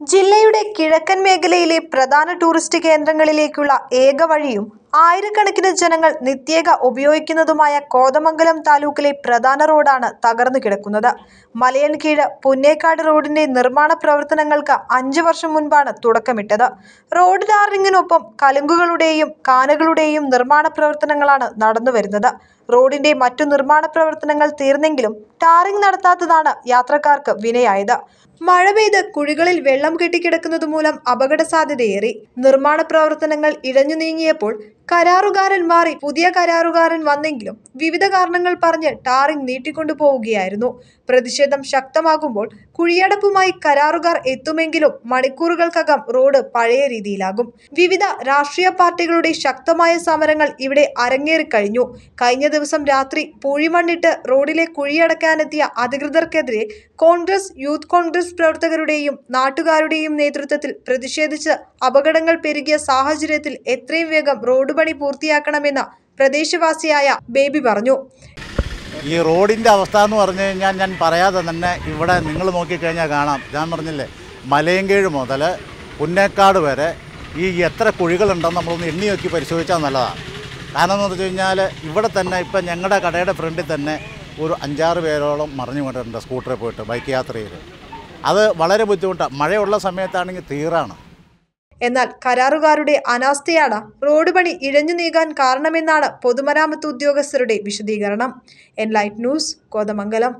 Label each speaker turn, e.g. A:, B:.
A: ജില്ലയുടെ കിഴക്കൻ മേഖലയിലെ പ്രധാന ടൂറിസ്റ്റ് കേന്ദ്രങ്ങളിലേക്കുള്ള ഏക വഴിയും ആയിരക്കണക്കിന് ജനങ്ങൾ നിത്യേക ഉപയോഗിക്കുന്നതുമായ കോതമംഗലം താലൂക്കിലെ പ്രധാന റോഡാണ് തകർന്നു കിടക്കുന്നത്. മലയൻകീഴ് പുന്നേക്കാട് റോഡിന്റെ നിർമ്മാണ പ്രവർത്തനങ്ങൾക്ക് അഞ്ചു വർഷം മുൻപാണ് തുടക്കമിട്ടത്. റോഡ് ടാറിങ്ങിനൊപ്പം കലുങ്കുകളുടെയും കാനകളുടെയും നിർമ്മാണ പ്രവർത്തനങ്ങളാണ് നടന്നുവരുന്നത്. റോഡിന്റെ മറ്റു നിർമ്മാണ പ്രവർത്തനങ്ങൾ തീർന്നെങ്കിലും ടാറിംഗ് നടത്താത്തതാണ് യാത്രക്കാർക്ക് വിനയായത്. മഴ പെയ്ത് കുഴികളിൽ വെള്ളം കെട്ടിക്കിടക്കുന്നത് മൂലം അപകട സാധ്യതയേറി നിർമ്മാണ പ്രവർത്തനങ്ങൾ ഇഴഞ്ഞു നീങ്ങിയപ്പോൾ കരാറുകാരൻ മാറി പുതിയ കരാറുകാരൻ വന്നെങ്കിലും വിവിധ കാരണങ്ങൾ പറഞ്ഞ് ടാറിംഗ് നീട്ടിക്കൊണ്ടു പോവുകയായിരുന്നു. പ്രതിഷേധം ശക്തമാകുമ്പോൾ കുഴിയടപ്പുമായി കരാറുകാർ എത്തുമെങ്കിലും മണിക്കൂറുകൾക്കകം റോഡ് പഴയ രീതിയിലാകും. വിവിധ രാഷ്ട്രീയ പാർട്ടികളുടെ ശക്തമായ സമരങ്ങൾ ഇവിടെ അരങ്ങേറിക്കഴിഞ്ഞു കഴിഞ്ഞ ദിവസം രാത്രി പൂഴിമണ്ണിട്ട് റോഡിലെ കുഴിയടക്കാനെത്തിയ അധികൃതർക്കെതിരെ കോൺഗ്രസ് യൂത്ത് കോൺഗ്രസ് പ്രവർത്തകരുടെയും നാട്ടുകാരുടെയും നേതൃത്വത്തിൽ പ്രതിഷേധിച്ച് അപകടങ്ങൾ പെരുകിയ സാഹചര്യത്തിൽ എത്രയും വേഗം റോഡ് പണി പൂർത്തിയാക്കണമെന്ന് പ്രദേശവാസിയായ ബേബി പറഞ്ഞു.
B: ഈ റോഡിന്റെ അവസ്ഥ എന്ന് പറഞ്ഞു കഴിഞ്ഞാൽ ഞാൻ പറയാതെ തന്നെ ഇവിടെ നിങ്ങൾ നോക്കിക്കഴിഞ്ഞാൽ കാണാം. ഞാൻ പറഞ്ഞില്ലേ മലയങ്കീഴ് മുതൽ പുന്നേക്കാട് വരെ ഈ എത്ര കുഴികളുണ്ടെന്ന് നമ്മളൊന്ന് എണ്ണി നോക്കി പരിശോധിച്ചാൽ നല്ലതാണ്. കാരണം എന്ന് വെച്ച് കഴിഞ്ഞാൽ ഇവിടെ തന്നെ ഇപ്പം ഞങ്ങളുടെ കടയുടെ ഫ്രണ്ടിൽ തന്നെ ഒരു അഞ്ചാറ് പേരോളം മറിഞ്ഞു കൊണ്ടിട്ടുണ്ട് സ്കൂട്ടറിൽ പോയിട്ട് ബൈക്ക് യാത്രയിൽ. അത് വളരെ ബുദ്ധിമുട്ടാണ് മഴയുള്ള സമയത്താണെങ്കിൽ തീറാണ്
A: എന്നാൽ കരാറുകാരുടെ അനാസ്ഥയാണ് റോഡ് പണി ഇഴഞ്ഞു നീങ്ങാൻ കാരണമെന്നാണ് പൊതുമരാമത്ത് ഉദ്യോഗസ്ഥരുടെ വിശദീകരണം. Enlight news Kothamangalam.